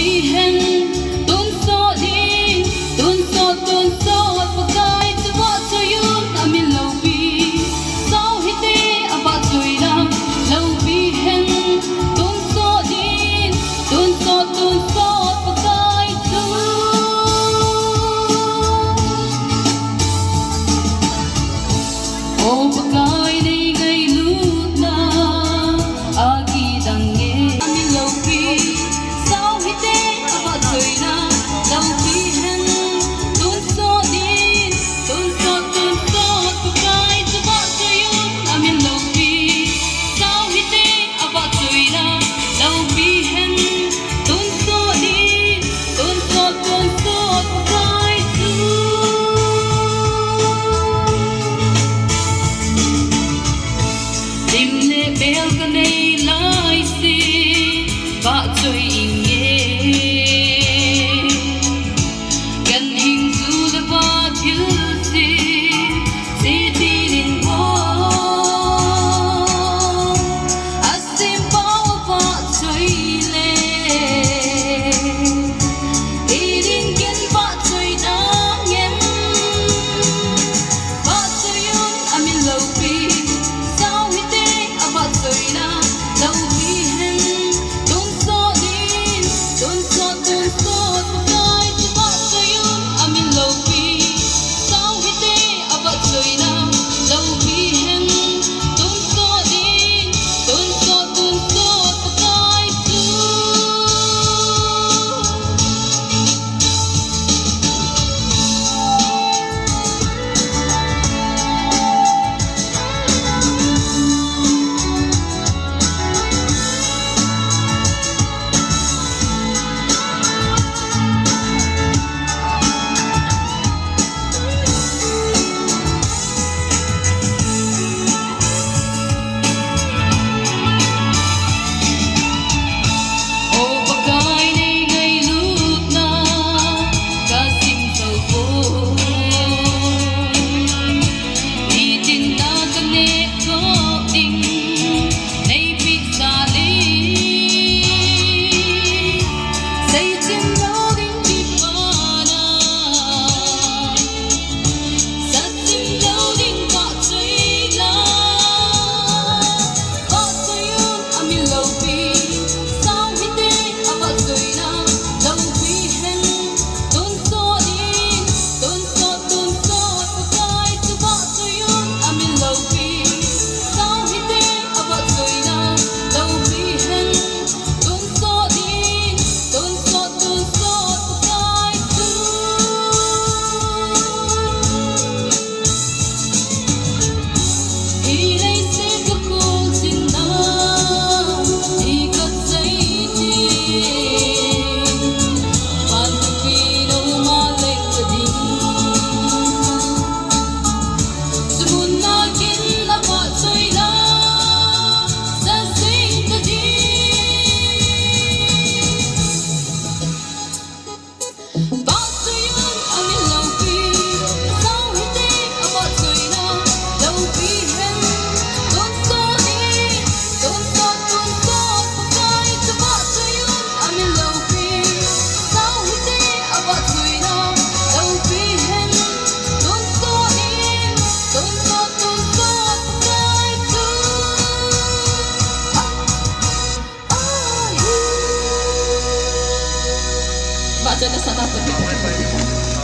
be 真的想到昨天。